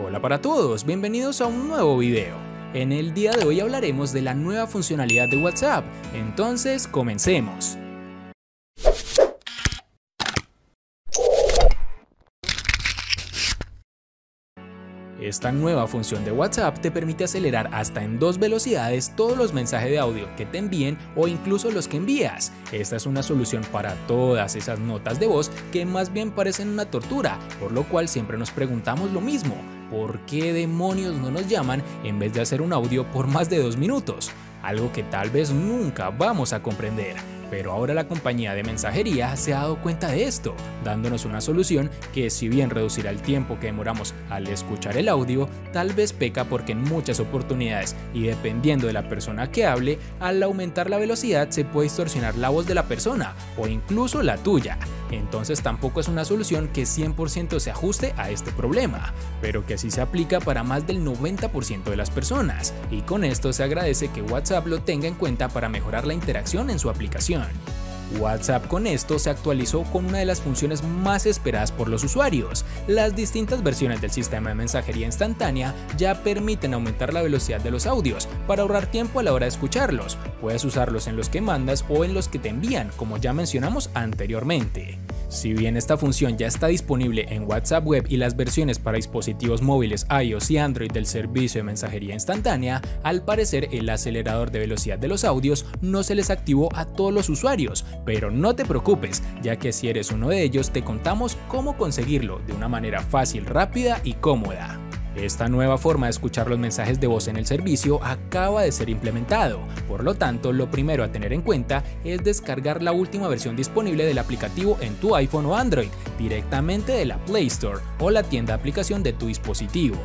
Hola para todos, bienvenidos a un nuevo video. En el día de hoy hablaremos de la nueva funcionalidad de WhatsApp, entonces comencemos. Esta nueva función de WhatsApp te permite acelerar hasta en dos velocidades todos los mensajes de audio que te envíen o incluso los que envías. Esta es una solución para todas esas notas de voz que más bien parecen una tortura, por lo cual siempre nos preguntamos lo mismo, ¿por qué demonios no nos llaman en vez de hacer un audio por más de dos minutos? Algo que tal vez nunca vamos a comprender. Pero ahora la compañía de mensajería se ha dado cuenta de esto, dándonos una solución que si bien reducirá el tiempo que demoramos al escuchar el audio, tal vez peca porque en muchas oportunidades y dependiendo de la persona que hable, al aumentar la velocidad se puede distorsionar la voz de la persona o incluso la tuya. Entonces tampoco es una solución que 100% se ajuste a este problema, pero que sí se aplica para más del 90% de las personas, y con esto se agradece que WhatsApp lo tenga en cuenta para mejorar la interacción en su aplicación. WhatsApp con esto se actualizó con una de las funciones más esperadas por los usuarios. Las distintas versiones del sistema de mensajería instantánea ya permiten aumentar la velocidad de los audios para ahorrar tiempo a la hora de escucharlos. Puedes usarlos en los que mandas o en los que te envían, como ya mencionamos anteriormente. Si bien esta función ya está disponible en WhatsApp Web y las versiones para dispositivos móviles iOS y Android del servicio de mensajería instantánea, al parecer el acelerador de velocidad de los audios no se les activó a todos los usuarios, pero no te preocupes, ya que si eres uno de ellos te contamos cómo conseguirlo de una manera fácil, rápida y cómoda. Esta nueva forma de escuchar los mensajes de voz en el servicio acaba de ser implementado, por lo tanto lo primero a tener en cuenta es descargar la última versión disponible del aplicativo en tu iPhone o Android directamente de la Play Store o la tienda de aplicación de tu dispositivo.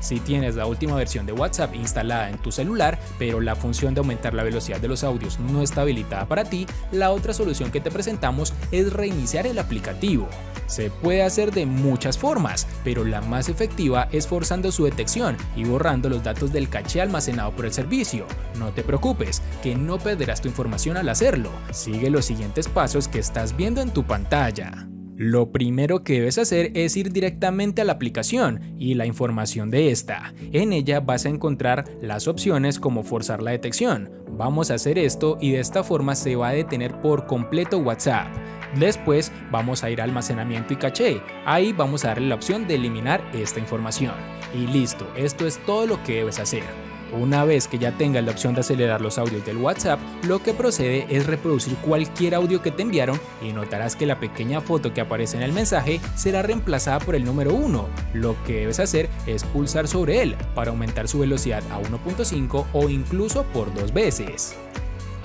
Si tienes la última versión de WhatsApp instalada en tu celular, pero la función de aumentar la velocidad de los audios no está habilitada para ti, la otra solución que te presentamos es reiniciar el aplicativo. Se puede hacer de muchas formas, pero la más efectiva es forzando su detección y borrando los datos del caché almacenado por el servicio. No te preocupes, que no perderás tu información al hacerlo. Sigue los siguientes pasos que estás viendo en tu pantalla. Lo primero que debes hacer es ir directamente a la aplicación y la información de esta. En ella vas a encontrar las opciones como forzar la detección. Vamos a hacer esto y de esta forma se va a detener por completo WhatsApp. Después vamos a ir a almacenamiento y caché. Ahí vamos a darle la opción de eliminar esta información. Y listo, esto es todo lo que debes hacer. Una vez que ya tengas la opción de acelerar los audios del WhatsApp, lo que procede es reproducir cualquier audio que te enviaron y notarás que la pequeña foto que aparece en el mensaje será reemplazada por el número 1. Lo que debes hacer es pulsar sobre él para aumentar su velocidad a 1.5 o incluso por dos veces.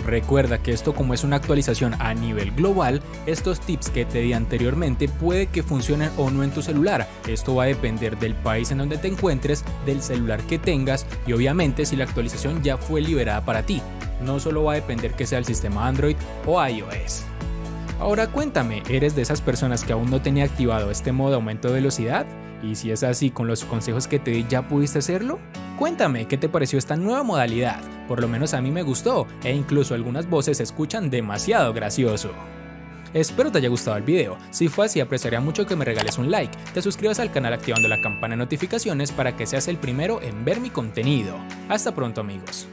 Recuerda que esto como es una actualización a nivel global, estos tips que te di anteriormente puede que funcionen o no en tu celular. Esto va a depender del país en donde te encuentres, del celular que tengas y obviamente si la actualización ya fue liberada para ti. No solo va a depender que sea el sistema Android o iOS. Ahora cuéntame, ¿eres de esas personas que aún no tenía activado este modo de aumento de velocidad? Y si es así, con los consejos que te di, ¿ya pudiste hacerlo? Cuéntame qué te pareció esta nueva modalidad, por lo menos a mí me gustó, e incluso algunas voces se escuchan demasiado gracioso. Espero te haya gustado el video, si fue así apreciaría mucho que me regales un like, te suscribas al canal activando la campana de notificaciones para que seas el primero en ver mi contenido. Hasta pronto amigos.